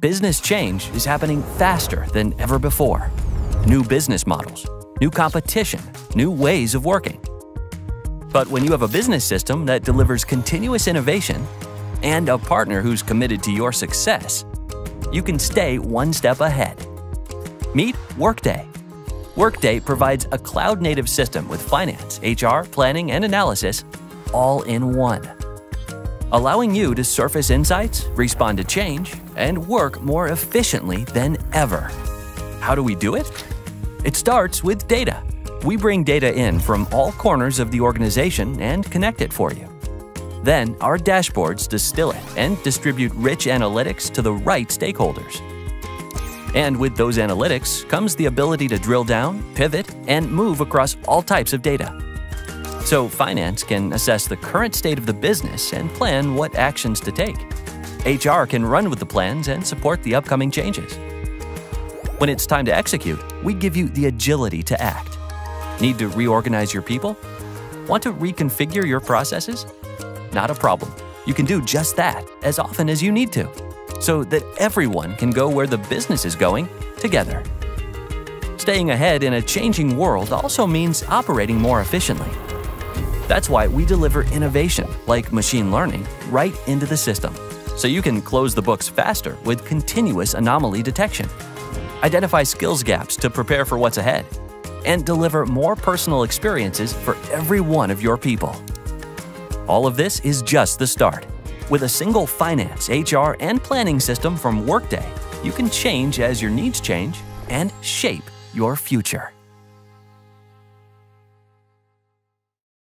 Business change is happening faster than ever before. New business models, new competition, new ways of working. But when you have a business system that delivers continuous innovation and a partner who's committed to your success, you can stay one step ahead. Meet Workday. Workday provides a cloud native system with finance, HR, planning, and analysis all in one, allowing you to surface insights, respond to change, and work more efficiently than ever. How do we do it? It starts with data. We bring data in from all corners of the organization and connect it for you. Then, our dashboards distill it and distribute rich analytics to the right stakeholders. And with those analytics comes the ability to drill down, pivot, and move across all types of data. So, finance can assess the current state of the business and plan what actions to take. HR can run with the plans and support the upcoming changes. When it's time to execute, we give you the agility to act. Need to reorganize your people? Want to reconfigure your processes? Not a problem. You can do just that as often as you need to, so that everyone can go where the business is going together. Staying ahead in a changing world also means operating more efficiently. That's why we deliver innovation, like machine learning, right into the system, so you can close the books faster with continuous anomaly detection, identify skills gaps to prepare for what's ahead, and deliver more personal experiences for every one of your people. All of this is just the start. With a single finance, HR, and planning system from Workday, you can change as your needs change and shape your future.